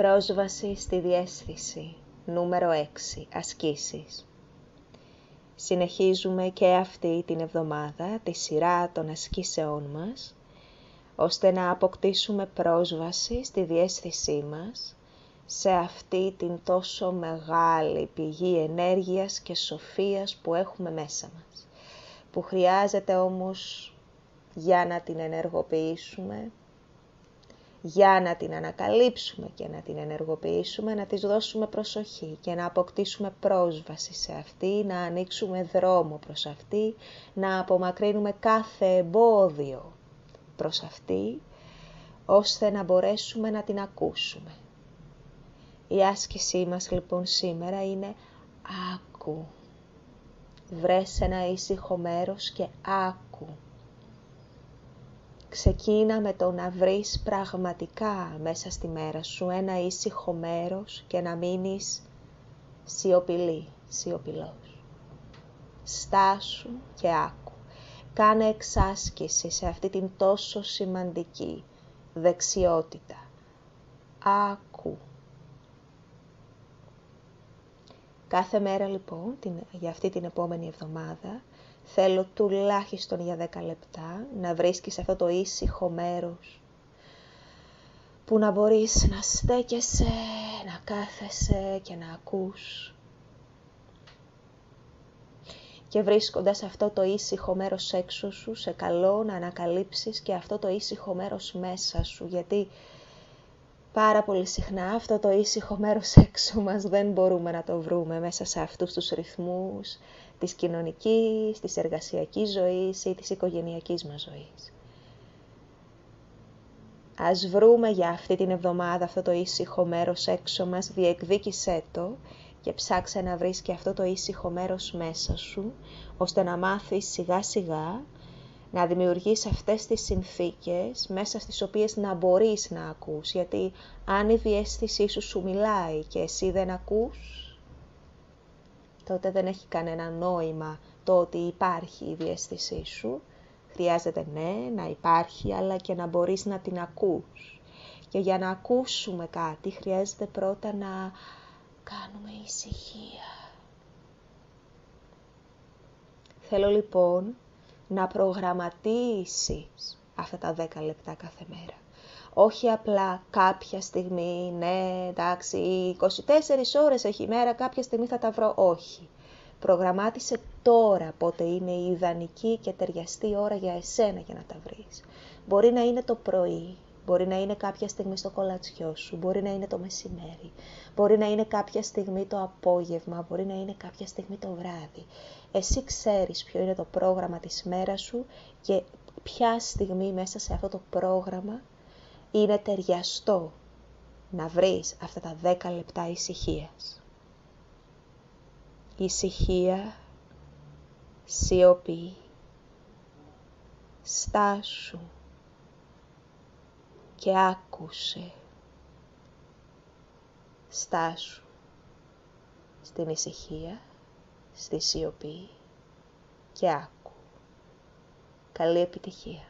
Πρόσβαση στη διέσθηση. Νούμερο 6. Ασκήσεις. Συνεχίζουμε και αυτή την εβδομάδα τη σειρά των ασκήσεών μας, ώστε να αποκτήσουμε πρόσβαση στη διέσθησή μας, σε αυτή την τόσο μεγάλη πηγή ενέργειας και σοφίας που έχουμε μέσα μας, που χρειάζεται όμως για να την ενεργοποιήσουμε, για να την ανακαλύψουμε και να την ενεργοποιήσουμε, να της δώσουμε προσοχή και να αποκτήσουμε πρόσβαση σε αυτή, να ανοίξουμε δρόμο προς αυτή, να απομακρύνουμε κάθε εμπόδιο προς αυτή, ώστε να μπορέσουμε να την ακούσουμε. Η άσκησή μας λοιπόν σήμερα είναι άκου. Βρες ένα ήσυχο μέρος και άκου. Ξεκίνα με το να βρεις πραγματικά μέσα στη μέρα σου ένα ήσυχο μέρος και να μείνεις σιωπηλή, σιωπηλός. Στάσου και άκου. Κάνε εξάσκηση σε αυτή την τόσο σημαντική δεξιότητα. Άκου. Κάθε μέρα λοιπόν, την, για αυτή την επόμενη εβδομάδα, θέλω τουλάχιστον για 10 λεπτά να βρίσκεις αυτό το ήσυχο μέρος που να μπορείς να στέκεσαι, να κάθεσαι και να ακούς. Και βρίσκοντας αυτό το ήσυχο μέρος έξω σου, σε καλό να ανακαλύψεις και αυτό το ήσυχο μέρος μέσα σου, γιατί πάρα πολύ συχνά αυτό το ήσυχο μέρος έξω μας δεν μπορούμε να το βρούμε μέσα σε αυτούς τους ρυθμούς της κοινωνικής, της εργασιακής ζωής ή της οικογενειακής μας ζωής. Ας βρούμε για αυτή την εβδομάδα αυτό το ήσυχο μέρος έξω μας, διεκδίκησέ το και ψάξε να βρεις και αυτό το ήσυχο μέρος μέσα σου, ώστε να μάθεις σιγά σιγά να δημιουργείς αυτές τις συνθήκες μέσα στις οποίες να μπορείς να ακούς, γιατί αν η διέστησή σου σου μιλάει και εσύ δεν ακούς, τότε δεν έχει κανένα νόημα το ότι υπάρχει η διέστησή σου. Χρειάζεται ναι να υπάρχει, αλλά και να μπορείς να την ακούς. Και για να ακούσουμε κάτι χρειάζεται πρώτα να κάνουμε ησυχία. Θέλω λοιπόν να προγραμματίσεις αυτά τα 10 λεπτά κάθε μέρα. Όχι απλά κάποια στιγμή, ναι, εντάξει, 24 ώρες έχει η μέρα, κάποια στιγμή θα τα βρω. Όχι. Προγραμμάτισε τώρα πότε είναι η ιδανική και ταιριαστή ώρα για εσένα για να τα βρεις. Μπορεί να είναι το πρωί, μπορεί να είναι κάποια στιγμή στο κολατσιό σου, μπορεί να είναι το μεσημέρι, μπορεί να είναι κάποια στιγμή το απόγευμα, μπορεί να είναι κάποια στιγμή το βράδυ. Εσύ ξέρεις ποιο είναι το πρόγραμμα της μέρας σου και ποια στιγμή μέσα σε αυτό το πρόγραμμα είναι ταιριαστό να βρεις αυτά τα 10 λεπτά ησυχίας. Ησυχία, σιωπή, στάσου και άκουσε. Στάσου στην ησυχία, στη σιωπή και άκου. Καλή επιτυχία.